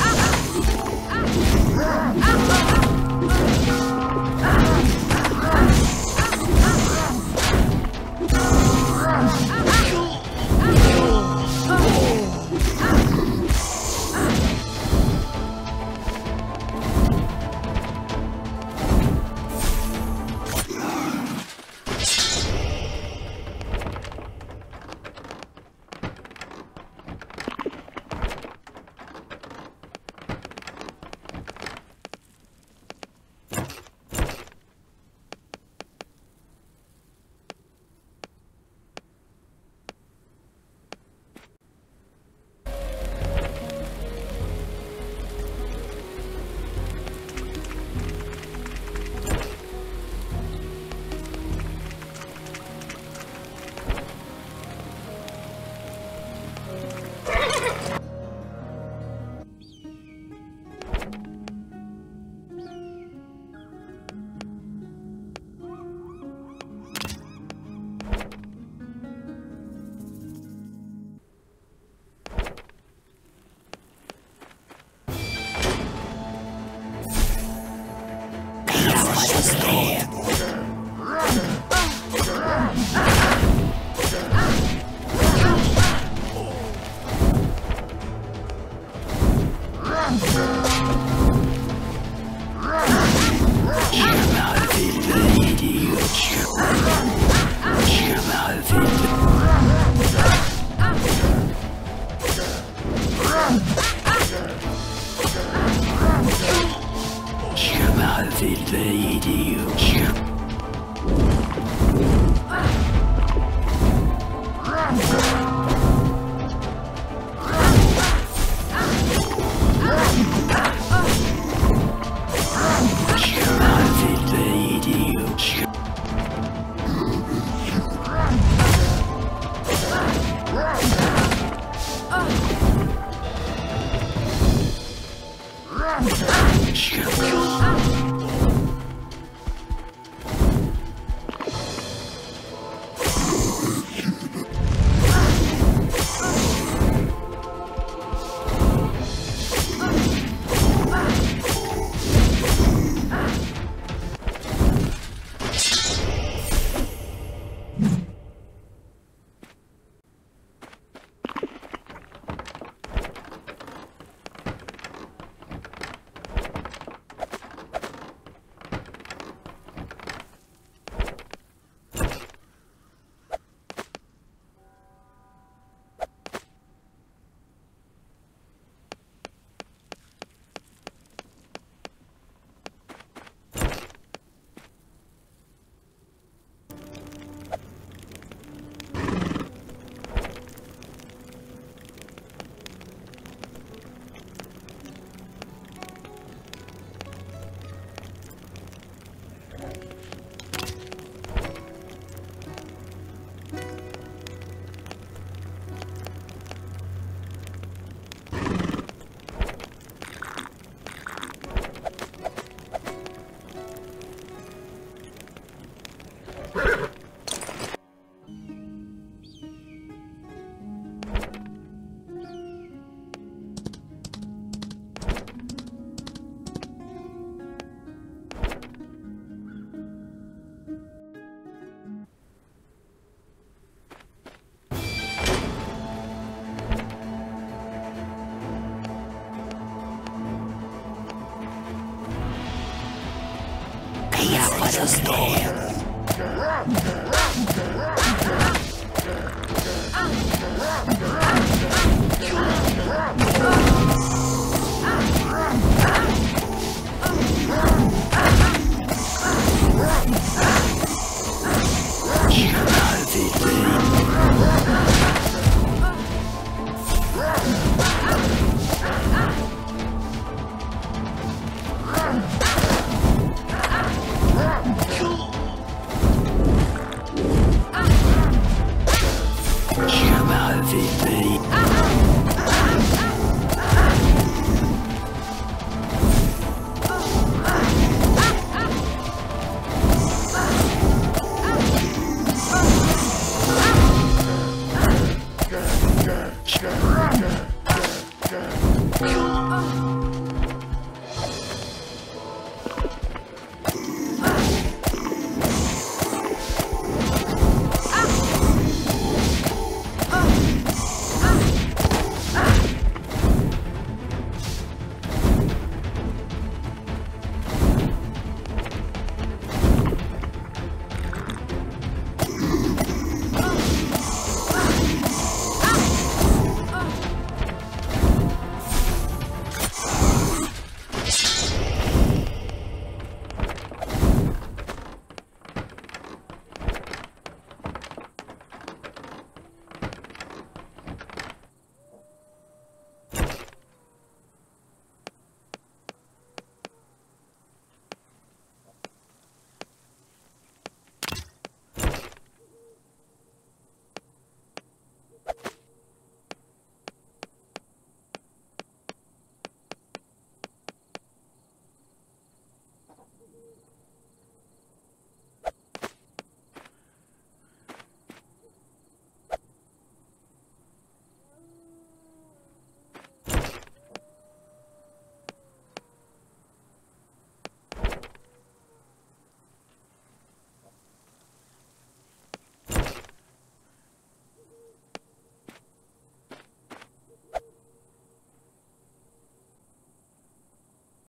Ah! Run! I'll invaded you. Ich halte dich.